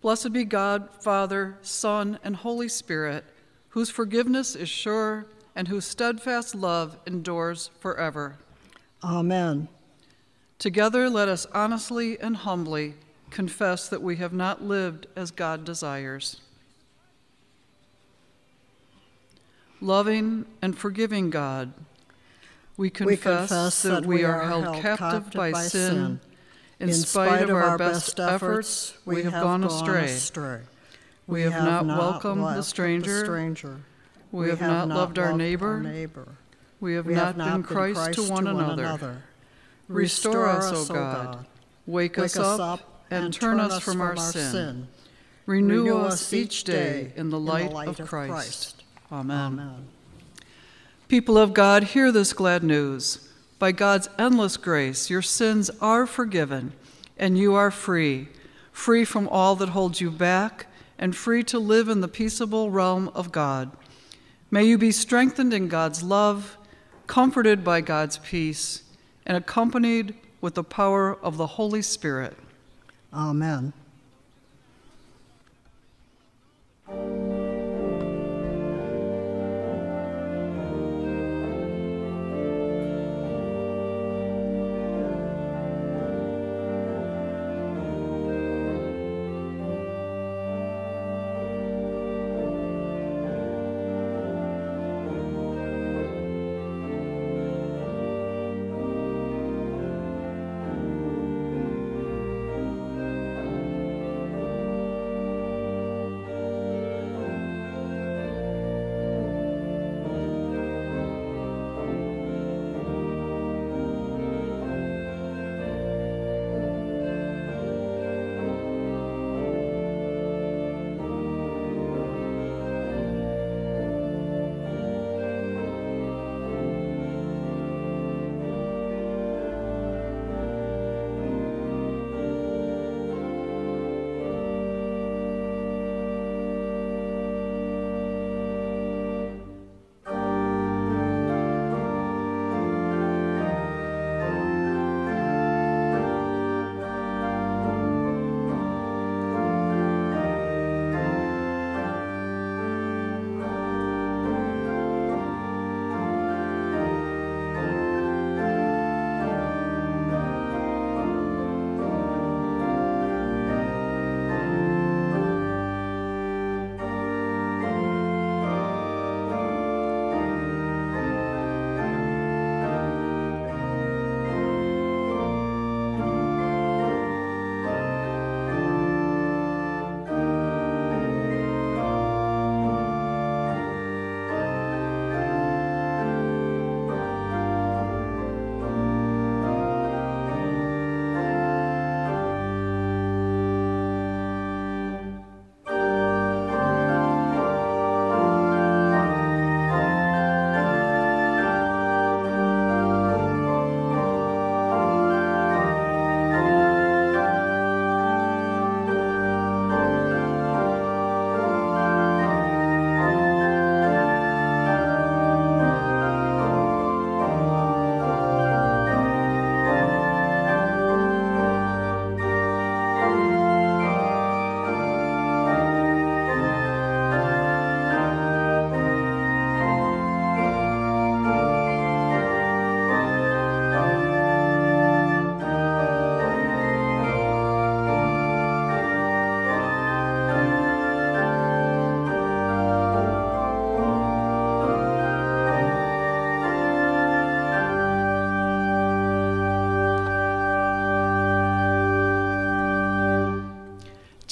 Blessed be God, Father, Son, and Holy Spirit, whose forgiveness is sure and whose steadfast love endures forever. Amen. Together, let us honestly and humbly confess that we have not lived as God desires. Loving and forgiving God, we confess, We confess that, we are held captive, by, sin. In, spite, of our best efforts, we have gone astray. We have not welcomed the stranger. stranger. We have not loved our neighbor. neighbor. We have We not have been Christ, to one another. Restore us, O God. Wake, Wake us up and turn us from our sin. sin. Renew us each day in the light, of Christ. Amen. Amen. People of God, hear this glad news. By God's endless grace, your sins are forgiven, and you are free, free from all that holds you back, and free to live in the peaceable realm of God. May you be strengthened in God's love, comforted by God's peace, and accompanied with the power of the Holy Spirit. Amen.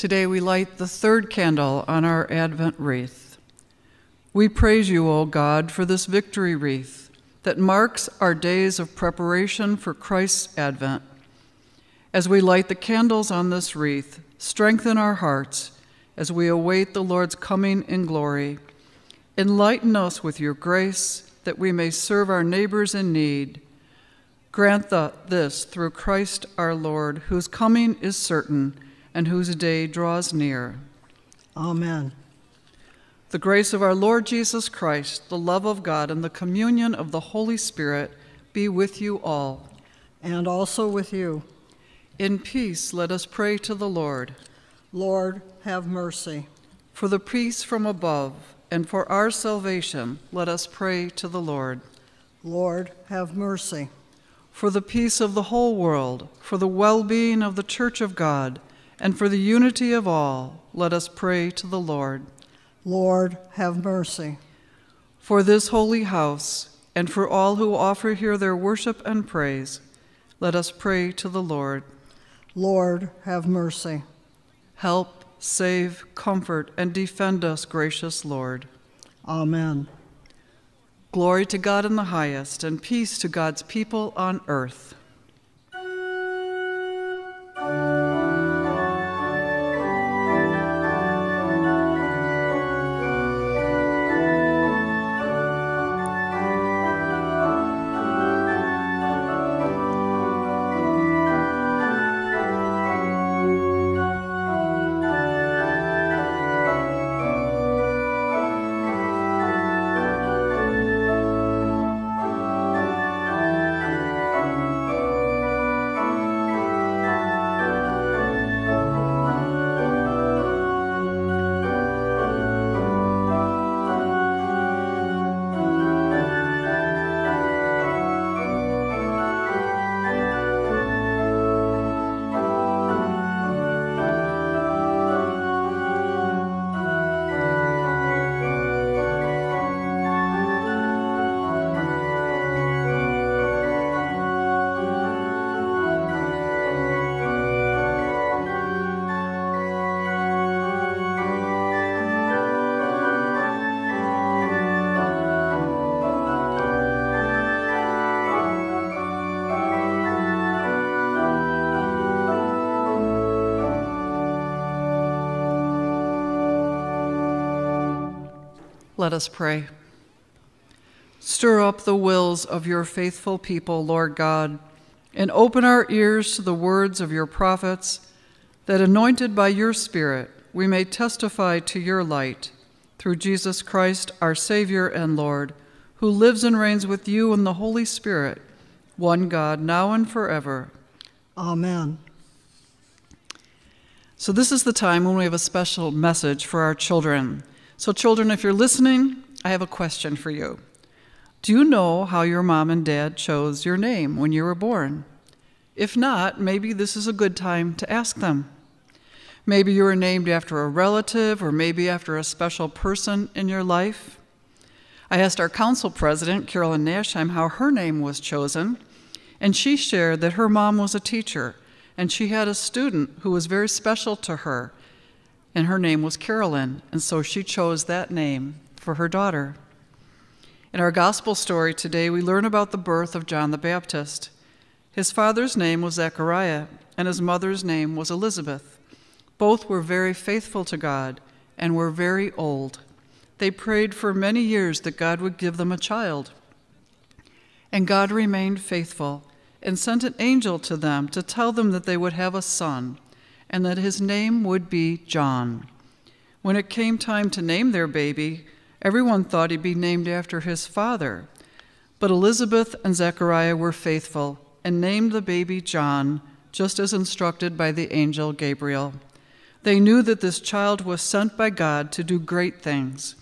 Today we light the third candle on our Advent wreath. We praise you, O God, for this victory wreath that marks our days of preparation for Christ's Advent. As we light the candles on this wreath, strengthen our hearts as we await the Lord's coming in glory. Enlighten us with your grace that we may serve our neighbors in need. Grant the, this through Christ our Lord, whose coming is certain and whose day draws near. Amen. The grace of our Lord Jesus Christ, the love of God, and the communion of the Holy Spirit be with you all. And also with you. In peace, let us pray to the Lord. Lord, have mercy. For the peace from above and for our salvation, let us pray to the Lord. Lord, have mercy. For the peace of the whole world, for the well being of the Church of God, and for the unity of all, let us pray to the Lord. Lord, have mercy. For this holy house, and for all who offer here their worship and praise, let us pray to the Lord. Lord, have mercy. Help, save, comfort, and defend us, gracious Lord. Amen. Glory to God in the highest, and peace to God's people on earth. Let us pray. Stir up the wills of your faithful people, Lord God, and open our ears to the words of your prophets, that anointed by your Spirit, we may testify to your light through Jesus Christ, our Savior and Lord, who lives and reigns with you in the Holy Spirit, one God, now and forever. Amen. So, this is the time when we have a special message for our children. So, children, if you're listening, I have a question for you. Do you know how your mom and dad chose your name when you were born? If not, maybe this is a good time to ask them. Maybe you were named after a relative or maybe after a special person in your life. I asked our council president, Carolyn Nashheim, how her name was chosen, and she shared that her mom was a teacher and she had a student who was very special to her, and her name was Carolyn, and so she chose that name for her daughter. In our gospel story today, we learn about the birth of John the Baptist. His father's name was Zechariah, and his mother's name was Elizabeth. Both were very faithful to God and were very old. They prayed for many years that God would give them a child. And God remained faithful and sent an angel to them to tell them that they would have a son and that his name would be John. When it came time to name their baby, everyone thought he'd be named after his father. But Elizabeth and Zechariah were faithful and named the baby John, just as instructed by the angel Gabriel. They knew that this child was sent by God to do great things.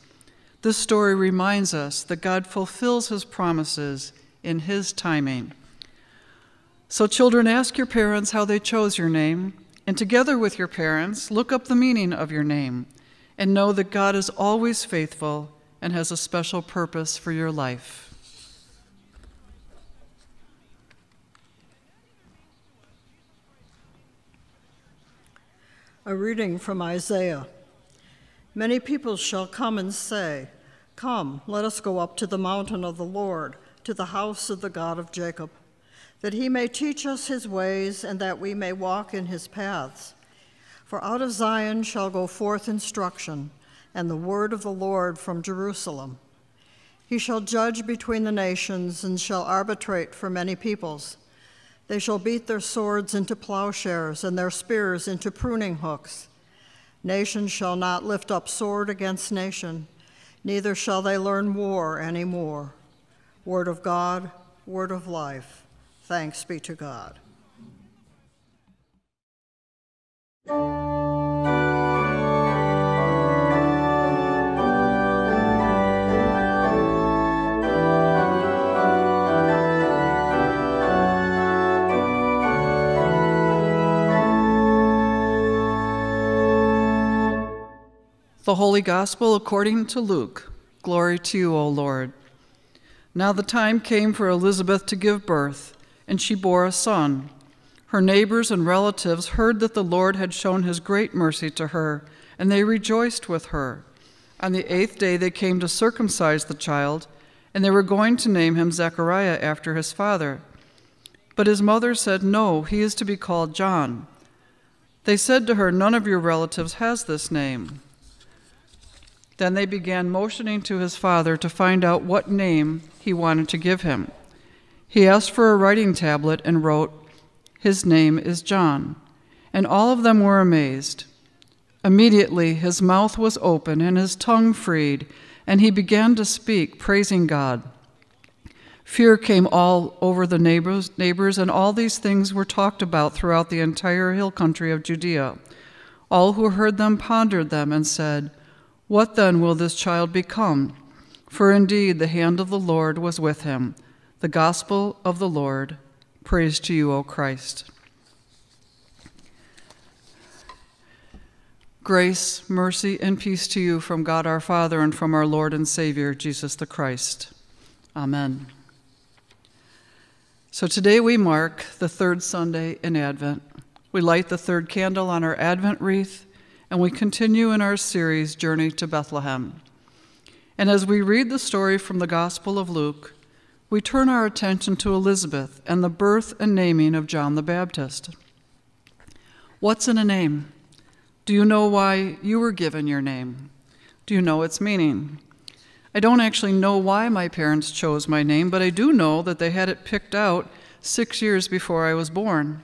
This story reminds us that God fulfills his promises in his timing. So, children, ask your parents how they chose your name, and together with your parents, look up the meaning of your name and know that God is always faithful and has a special purpose for your life. A reading from Isaiah. Many people shall come and say, Come, let us go up to the mountain of the Lord, to the house of the God of Jacob, that he may teach us his ways and that we may walk in his paths. For out of Zion shall go forth instruction, and the word of the Lord from Jerusalem. He shall judge between the nations and shall arbitrate for many peoples. They shall beat their swords into plowshares and their spears into pruning hooks. Nation shall not lift up sword against nation, neither shall they learn war any more. Word of God, word of life. Thanks be to God. The Holy Gospel according to Luke. Glory to you, O Lord. Now the time came for Elizabeth to give birth and she bore a son. Her neighbors and relatives heard that the Lord had shown his great mercy to her, and they rejoiced with her. On the eighth day they came to circumcise the child, and they were going to name him Zechariah after his father. But his mother said, No, he is to be called John. They said to her, None of your relatives has this name. Then they began motioning to his father to find out what name he wanted to give him. He asked for a writing tablet and wrote, His name is John. And all of them were amazed. Immediately his mouth was open and his tongue freed, and he began to speak, praising God. Fear came all over the neighbors, neighbors, and all these things were talked about throughout the entire hill country of Judea. All who heard them pondered them and said, what then will this child become? For indeed the hand of the Lord was with him. The gospel of the Lord. Praise to you, O Christ. Grace, mercy, and peace to you from God our Father and from our Lord and Savior, Jesus the Christ. Amen. So today we mark the third Sunday in Advent. We light the third candle on our Advent wreath and we continue in our series, Journey to Bethlehem. And as we read the story from the Gospel of Luke, we turn our attention to Elizabeth and the birth and naming of John the Baptist. What's in a name? Do you know why you were given your name? Do you know its meaning? I don't actually know why my parents chose my name, but I do know that they had it picked out six years before I was born.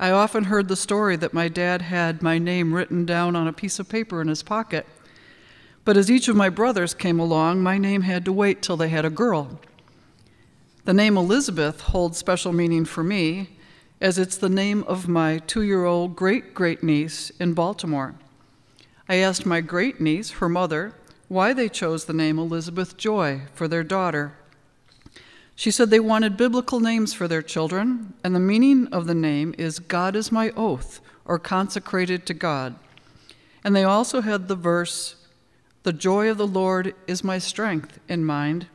I often heard the story that my dad had my name written down on a piece of paper in his pocket. But as each of my brothers came along, my name had to wait till they had a girl. The name Elizabeth holds special meaning for me, as it's the name of my two year old great great niece in Baltimore. I asked my great niece, her mother, why they chose the name Elizabeth Joy for their daughter. She said they wanted biblical names for their children, and the meaning of the name is God is my oath, or consecrated to God. And they also had the verse, The joy of the Lord is my strength, in mind,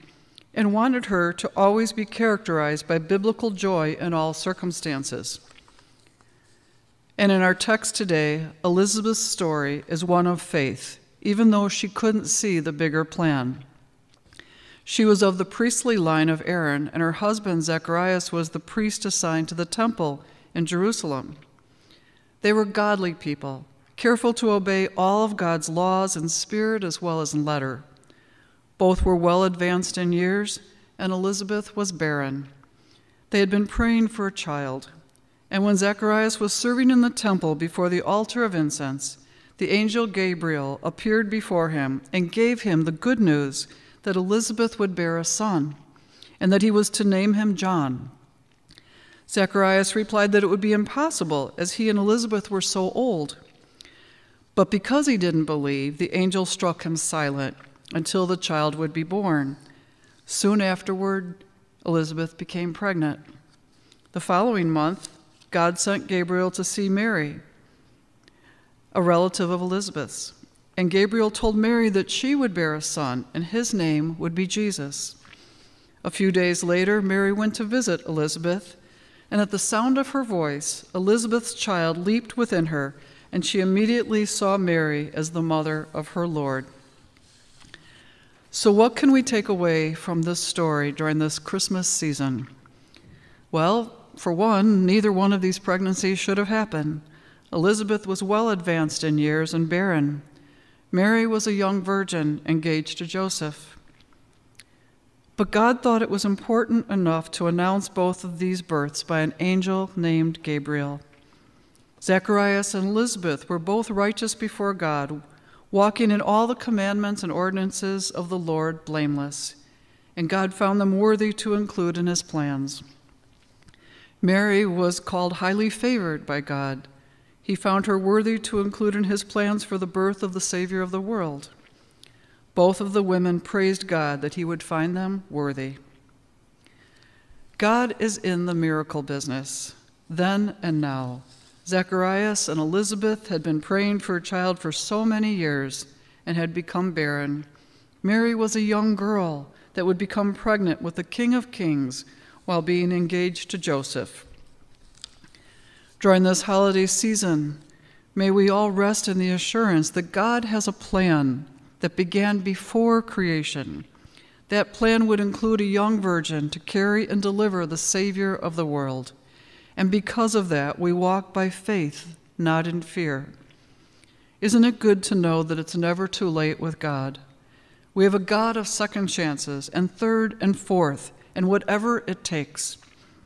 and wanted her to always be characterized by biblical joy in all circumstances. And in our text today, Elizabeth's story is one of faith, even though she couldn't see the bigger plan. She was of the priestly line of Aaron, and her husband Zacharias was the priest assigned to the temple in Jerusalem. They were godly people, careful to obey all of God's laws in spirit as well as in letter. Both were well advanced in years, and Elizabeth was barren. They had been praying for a child, and when Zacharias was serving in the temple before the altar of incense, the angel Gabriel appeared before him and gave him the good news that Elizabeth would bear a son, and that he was to name him John. Zacharias replied that it would be impossible, as he and Elizabeth were so old. But because he didn't believe, the angel struck him silent until the child would be born. Soon afterward, Elizabeth became pregnant. The following month, God sent Gabriel to see Mary, a relative of Elizabeth's. And Gabriel told Mary that she would bear a son, and his name would be Jesus. A few days later, Mary went to visit Elizabeth, and at the sound of her voice, Elizabeth's child leaped within her, and she immediately saw Mary as the mother of her Lord. So, what can we take away from this story during this Christmas season? Well, for one, neither one of these pregnancies should have happened. Elizabeth was well advanced in years and barren. Mary was a young virgin engaged to Joseph. But God thought it was important enough to announce both of these births by an angel named Gabriel. Zacharias and Elizabeth were both righteous before God, walking in all the commandments and ordinances of the Lord blameless, and God found them worthy to include in his plans. Mary was called highly favored by God he found her worthy to include in his plans for the birth of the Savior of the world. Both of the women praised God that he would find them worthy. God is in the miracle business, then and now. Zacharias and Elizabeth had been praying for a child for so many years, and had become barren. Mary was a young girl that would become pregnant with the King of Kings while being engaged to Joseph. During this holiday season, may we all rest in the assurance that God has a plan that began before creation. That plan would include a young virgin to carry and deliver the Savior of the world. And because of that, we walk by faith, not in fear. Isn't it good to know that it's never too late with God? We have a God of second chances and third and fourth, and whatever it takes.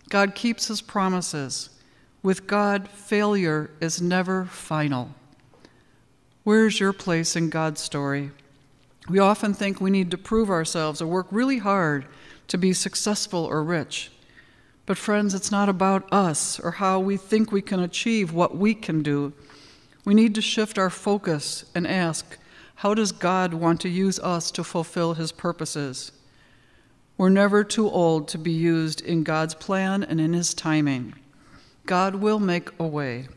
God keeps his promises. With God, failure is never final. Where's your place in God's story? We often think we need to prove ourselves or work really hard to be successful or rich. But, friends, it's not about us or how we think we can achieve what we can do. We need to shift our focus and ask, how does God want to use us to fulfill his purposes? We're never too old to be used in God's plan and in his timing. God will make a way.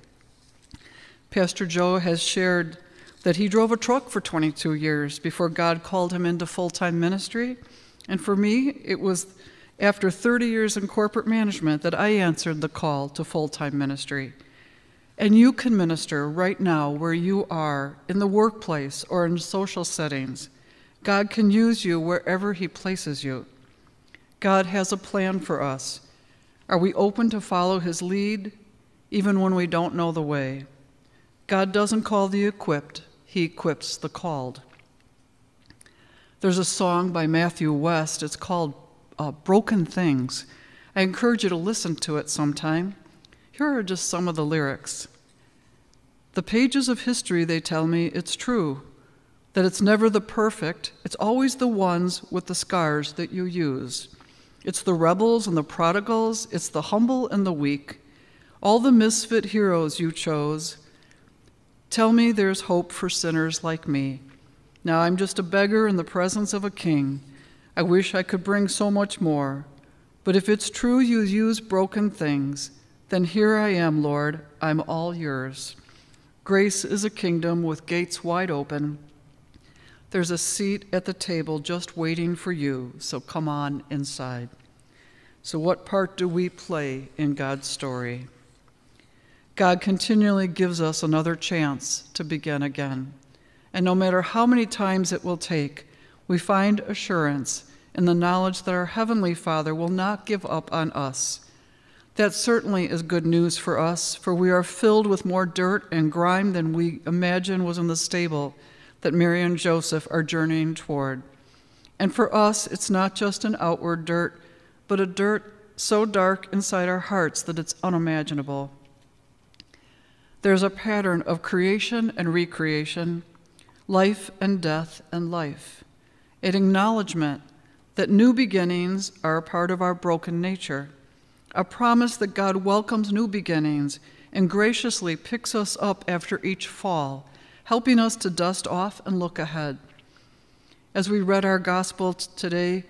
Pastor Joe has shared that he drove a truck for 22 years before God called him into full time ministry. And for me, it was after 30 years in corporate management that I answered the call to full time ministry. And you can minister right now where you are, in the workplace or in social settings. God can use you wherever He places you. God has a plan for us. Are we open to follow His lead, even when we don't know the way? God doesn't call the equipped, he equips the called. There's a song by Matthew West. It's called uh, Broken Things. I encourage you to listen to it sometime. Here are just some of the lyrics. The pages of history, they tell me, it's true that it's never the perfect, it's always the ones with the scars that you use. It's the rebels and the prodigals, it's the humble and the weak, all the misfit heroes you chose, Tell me there's hope for sinners like me. Now I'm just a beggar in the presence of a king. I wish I could bring so much more. But if it's true you use broken things, then here I am, Lord, I'm all yours. Grace is a kingdom with gates wide open. There's a seat at the table just waiting for you, so come on inside. So, what part do we play in God's story? God continually gives us another chance to begin again. And no matter how many times it will take, we find assurance in the knowledge that our Heavenly Father will not give up on us. That certainly is good news for us, for we are filled with more dirt and grime than we imagine was in the stable that Mary and Joseph are journeying toward. And for us, it's not just an outward dirt, but a dirt so dark inside our hearts that it's unimaginable. There's a pattern of creation and recreation, life and death and life, an acknowledgement that new beginnings are a part of our broken nature, a promise that God welcomes new beginnings and graciously picks us up after each fall, helping us to dust off and look ahead. As we read our gospel today,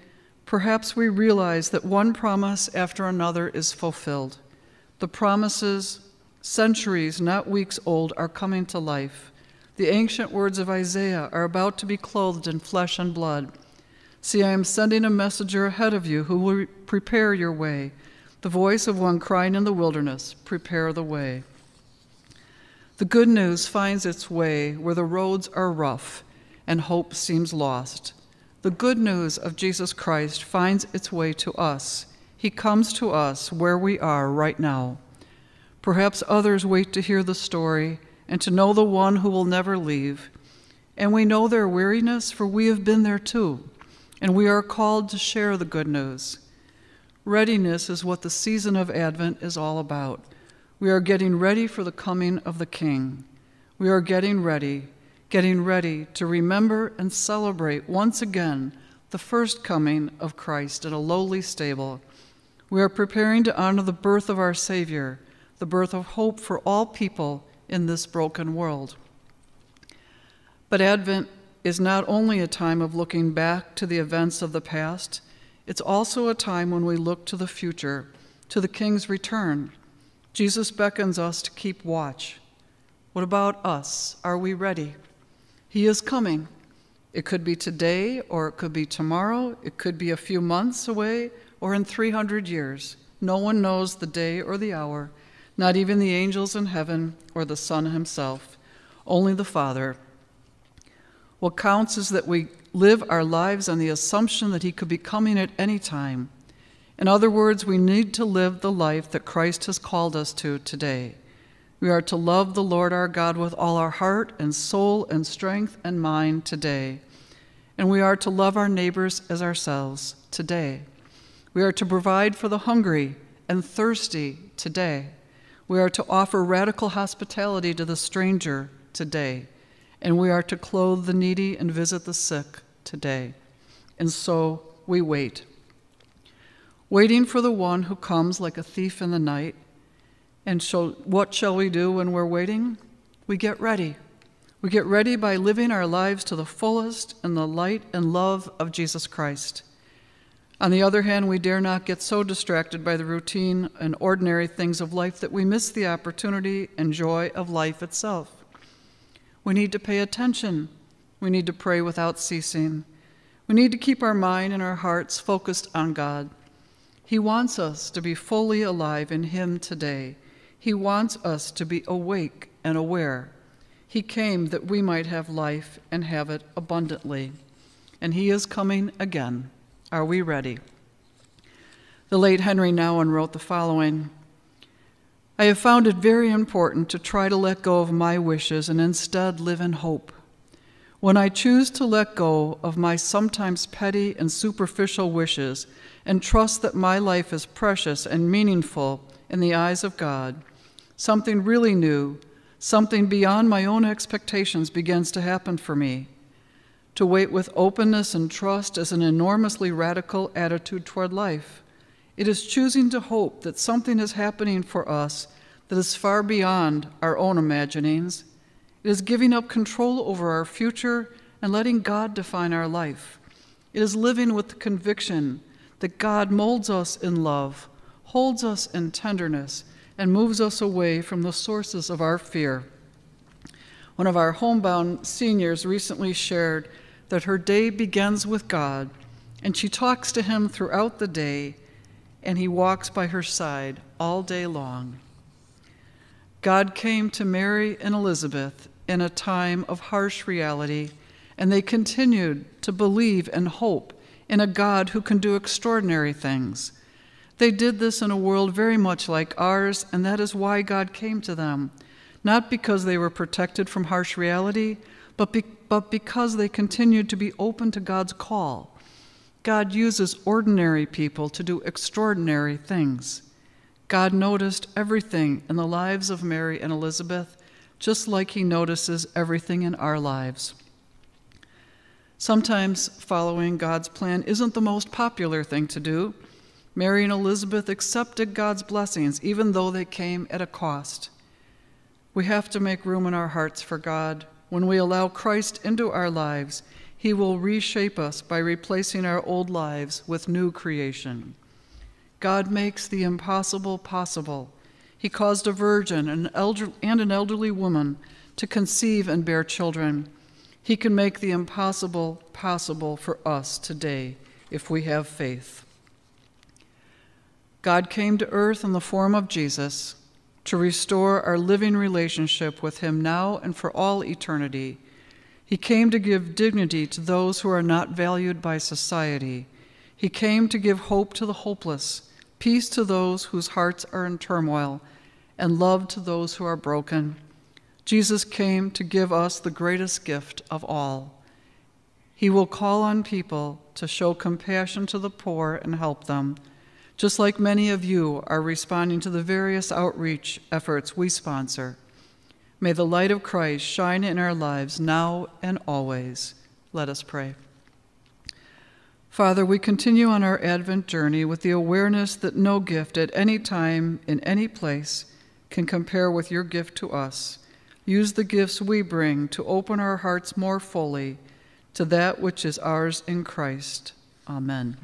perhaps we realize that one promise after another is fulfilled. The promises Centuries, not weeks old, are coming to life. The ancient words of Isaiah are about to be clothed in flesh and blood. See, I am sending a messenger ahead of you who will prepare your way. The voice of one crying in the wilderness, Prepare the way. The good news finds its way where the roads are rough and hope seems lost. The good news of Jesus Christ finds its way to us. He comes to us where we are right now. Perhaps others wait to hear the story and to know the one who will never leave. And we know their weariness, for we have been there too, and we are called to share the good news. Readiness is what the season of Advent is all about. We are getting ready for the coming of the King. We are getting ready, getting ready to remember and celebrate once again the first coming of Christ in a lowly stable. We are preparing to honor the birth of our Savior the birth of hope for all people in this broken world. But Advent is not only a time of looking back to the events of the past, it's also a time when we look to the future, to the King's return. Jesus beckons us to keep watch. What about us? Are we ready? He is coming. It could be today, or it could be tomorrow, it could be a few months away, or in 300 years. No one knows the day or the hour, not even the angels in heaven or the Son himself, only the Father. What counts is that we live our lives on the assumption that He could be coming at any time. In other words, we need to live the life that Christ has called us to today. We are to love the Lord our God with all our heart and soul and strength and mind today. And we are to love our neighbors as ourselves today. We are to provide for the hungry and thirsty today. We are to offer radical hospitality to the stranger today. And we are to clothe the needy and visit the sick today. And so we wait. Waiting for the one who comes like a thief in the night and so, what shall we do when we're waiting? We get ready. We get ready by living our lives to the fullest in the light and love of Jesus Christ. On the other hand, we dare not get so distracted by the routine and ordinary things of life that we miss the opportunity and joy of life itself. We need to pay attention. We need to pray without ceasing. We need to keep our mind and our hearts focused on God. He wants us to be fully alive in Him today he wants us to be awake and aware. He came that we might have life and have it abundantly. And He is coming again. Are we ready? The late Henry Nouwen wrote the following I have found it very important to try to let go of my wishes and instead live in hope. When I choose to let go of my sometimes petty and superficial wishes and trust that my life is precious and meaningful in the eyes of God, Something really new, something beyond my own expectations begins to happen for me. To wait with openness and trust is an enormously radical attitude toward life. It is choosing to hope that something is happening for us that is far beyond our own imaginings. It is giving up control over our future and letting God define our life. It is living with the conviction that God molds us in love, holds us in tenderness, and moves us away from the sources of our fear. One of our homebound seniors recently shared that her day begins with God, and she talks to Him throughout the day, and He walks by her side all day long. God came to Mary and Elizabeth in a time of harsh reality, and they continued to believe and hope in a God who can do extraordinary things. They did this in a world very much like ours, and that is why God came to them. Not because they were protected from harsh reality, but, be, but because they continued to be open to God's call. God uses ordinary people to do extraordinary things. God noticed everything in the lives of Mary and Elizabeth, just like He notices everything in our lives. Sometimes following God's plan isn't the most popular thing to do. Mary and Elizabeth accepted God's blessings, even though they came at a cost. We have to make room in our hearts for God. When we allow Christ into our lives, He will reshape us by replacing our old lives with new creation. God makes the impossible possible. He caused a virgin an elder, and an elderly woman to conceive and bear children. He can make the impossible possible for us today if we have faith. God came to earth in the form of Jesus to restore our living relationship with Him now and for all eternity. He came to give dignity to those who are not valued by society. He came to give hope to the hopeless, peace to those whose hearts are in turmoil, and love to those who are broken. Jesus came to give us the greatest gift of all. He will call on people to show compassion to the poor and help them just like many of you are responding to the various outreach efforts we sponsor. May the light of Christ shine in our lives now and always. Let us pray. Father, we continue on our Advent journey with the awareness that no gift at any time, in any place, can compare with your gift to us. Use the gifts we bring to open our hearts more fully to that which is ours in Christ. Amen.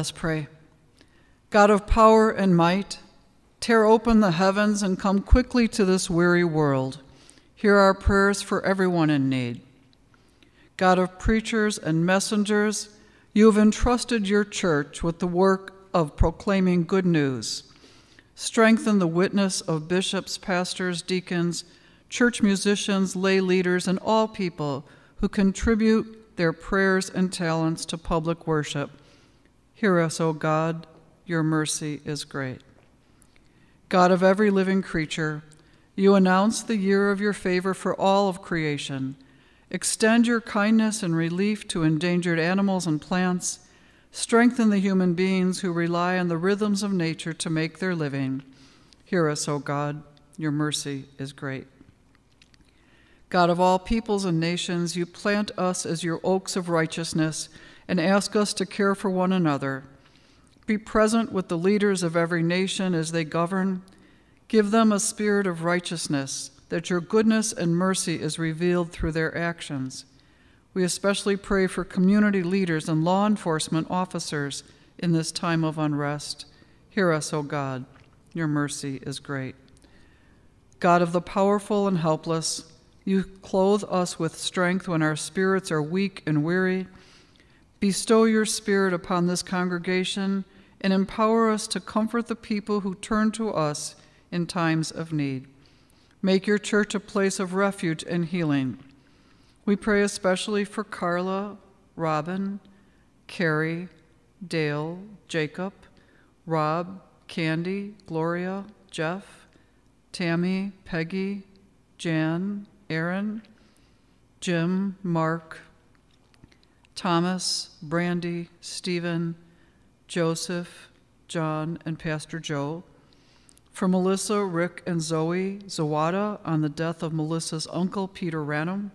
Us pray. God of power and might, tear open the heavens and come quickly to this weary world. Hear our prayers for everyone in need. God of preachers and messengers, you have entrusted your church with the work of proclaiming good news. Strengthen the witness of bishops, pastors, deacons, church musicians, lay leaders, and all people who contribute their prayers and talents to public worship. Hear us, O God, your mercy is great. God of every living creature, you announce the year of your favor for all of creation. Extend your kindness and relief to endangered animals and plants. Strengthen the human beings who rely on the rhythms of nature to make their living. Hear us, O God, your mercy is great. God of all peoples and nations, you plant us as your oaks of righteousness and ask us to care for one another. Be present with the leaders of every nation as they govern. Give them a spirit of righteousness, that your goodness and mercy is revealed through their actions. We especially pray for community leaders and law enforcement officers in this time of unrest. Hear us, O God. Your mercy is great. God of the powerful and helpless, you clothe us with strength when our spirits are weak and weary. Bestow your Spirit upon this congregation and empower us to comfort the people who turn to us in times of need. Make your church a place of refuge and healing. We pray especially for Carla, Robin, Carrie, Dale, Jacob, Rob, Candy, Gloria, Jeff, Tammy, Peggy, Jan, Aaron, Jim, Mark, Thomas, Brandy, Stephen, Joseph, John, and Pastor Joe. For Melissa, Rick, and Zoe Zawada on the death of Melissa's uncle, Peter Ranum.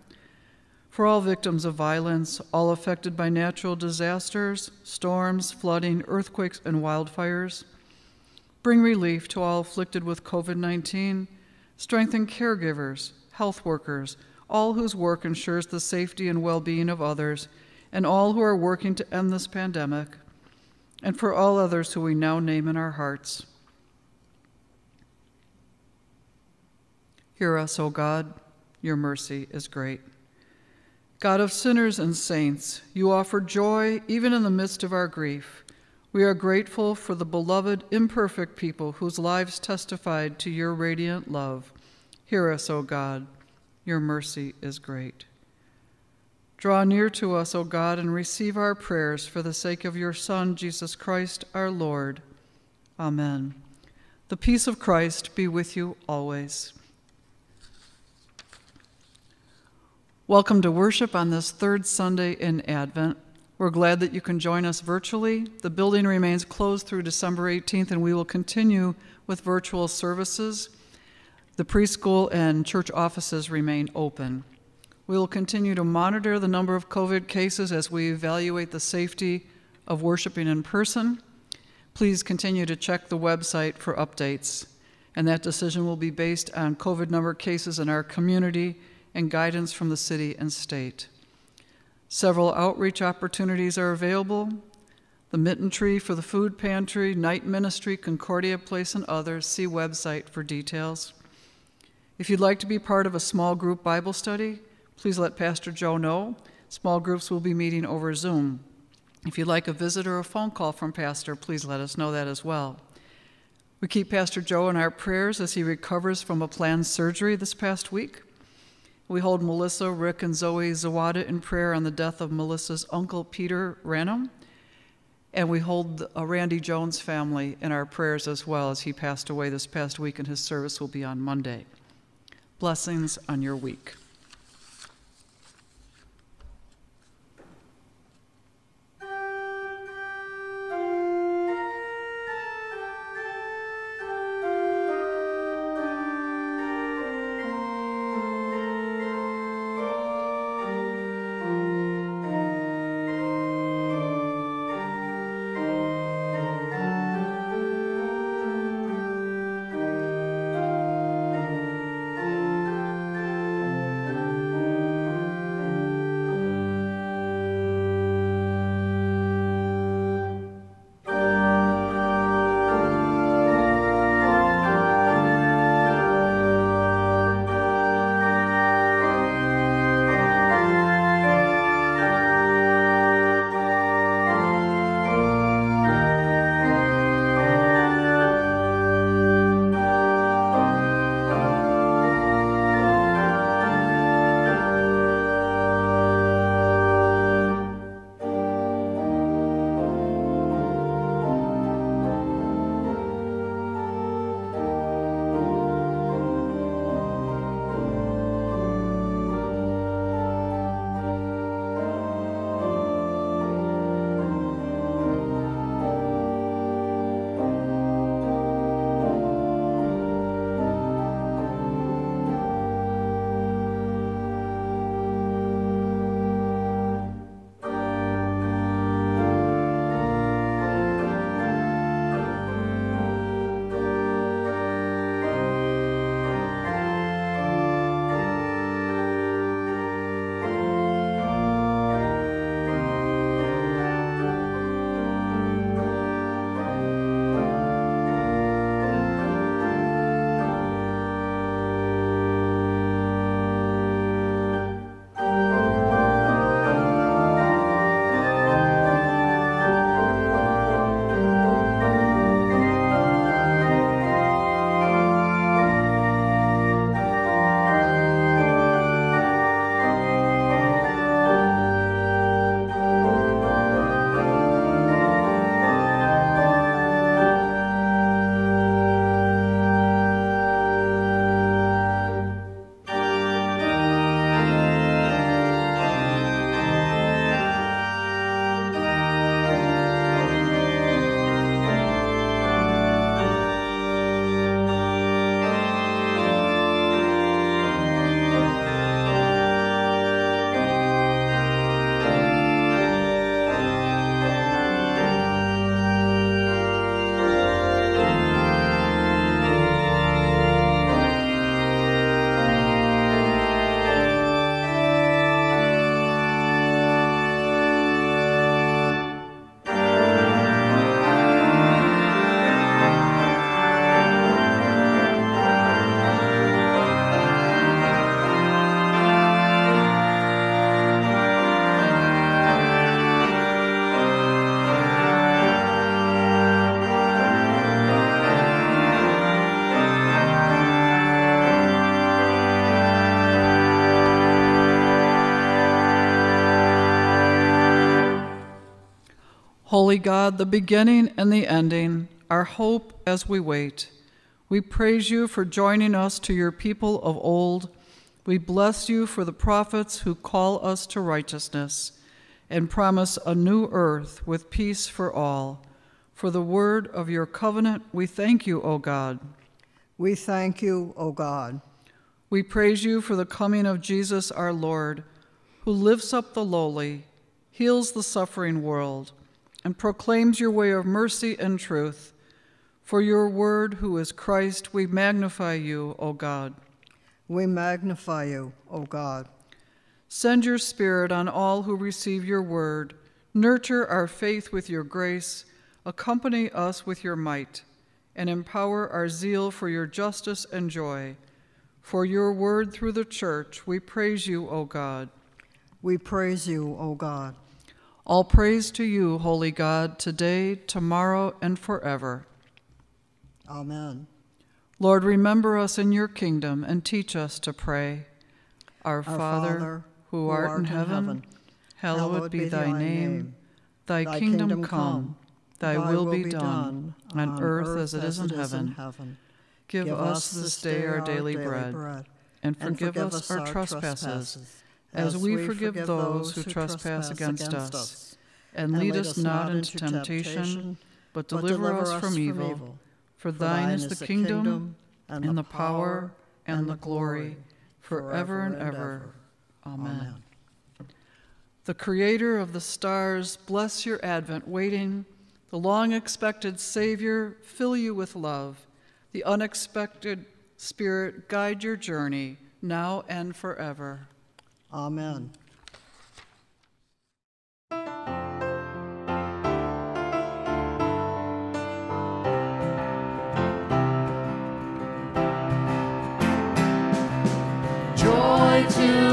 For all victims of violence, all affected by natural disasters, storms, flooding, earthquakes, and wildfires. Bring relief to all afflicted with COVID 19. Strengthen caregivers, health workers, all whose work ensures the safety and well being of others, and all who are working to end this pandemic, and for all others who we now name in our hearts. Hear us, O God, your mercy is great. God of sinners and saints, you offer joy even in the midst of our grief. We are grateful for the beloved, imperfect people whose lives testified to your radiant love. Hear us, O God. Your mercy is great. Draw near to us, O God, and receive our prayers for the sake of your Son, Jesus Christ, our Lord. Amen. The peace of Christ be with you always. Welcome to worship on this third Sunday in Advent. We're glad that you can join us virtually. The building remains closed through December 18th, and we will continue with virtual services. The preschool and church offices remain open. We will continue to monitor the number of COVID cases as we evaluate the safety of worshiping in person. Please continue to check the website for updates, and that decision will be based on COVID number cases in our community and guidance from the city and state. Several outreach opportunities are available. The Mitten Tree for the Food Pantry, Night Ministry, Concordia Place, and others. See website for details. If you'd like to be part of a small group Bible study, please let Pastor Joe know. Small groups will be meeting over Zoom. If you'd like a visit or a phone call from Pastor, please let us know that as well. We keep Pastor Joe in our prayers as he recovers from a planned surgery this past week. We hold Melissa, Rick, and Zoe Zawada in prayer on the death of Melissa's uncle, Peter Ranum. And we hold the Randy Jones family in our prayers as well as he passed away this past week, and his service will be on Monday. Blessings on your week. Holy God, the beginning and the ending, our hope as we wait. We praise you for joining us to your people of old. We bless you for the prophets who call us to righteousness and promise a new earth with peace for all. For the word of your covenant, we thank you, O God. We thank you, O God. We praise you for the coming of Jesus our Lord, who lifts up the lowly, heals the suffering world, and proclaims your way of mercy and truth. For your word, who is Christ, we magnify you, O God. We magnify you, O God. Send your Spirit on all who receive your word. Nurture our faith with your grace. Accompany us with your might, and empower our zeal for your justice and joy. For your word through the church, we praise you, O God. We praise you, O God. All praise to you, Holy God, today, tomorrow, and forever. Amen. Lord, remember us in your kingdom and teach us to pray. Our, Our Father, who art, in heaven, hallowed be thy name. Thy, kingdom, come, thy, will be done, on earth as it is in heaven. Give us this day our daily bread, and forgive us our trespasses, as we forgive those who trespass against us. And lead us not into temptation, but deliver us from evil. For thine is the kingdom, and the power, and the glory, forever and ever. Amen. The Creator of the stars, bless your advent waiting. The long expected Savior, fill you with love. The unexpected Spirit, guide your journey now and forever. Amen. Joy to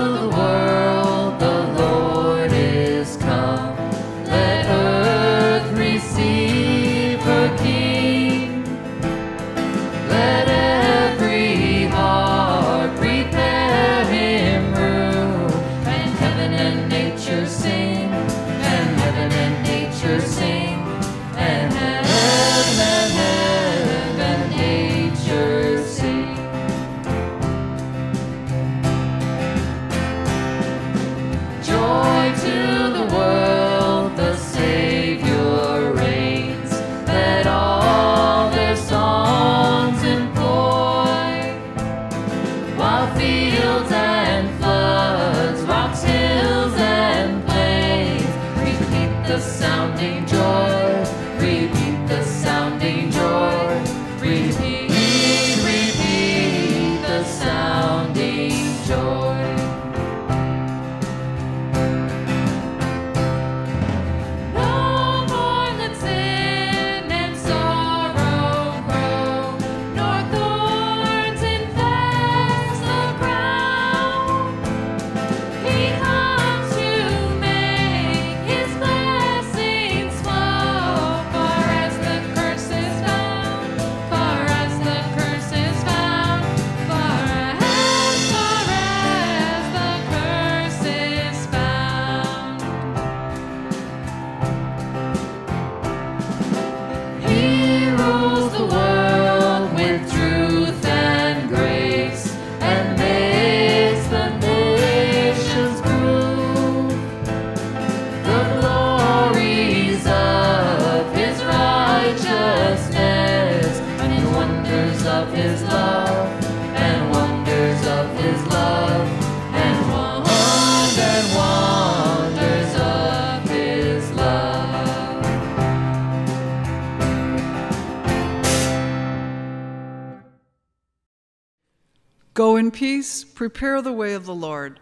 peace, prepare the way of the Lord.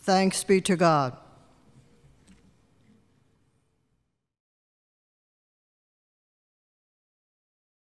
Thanks be to God.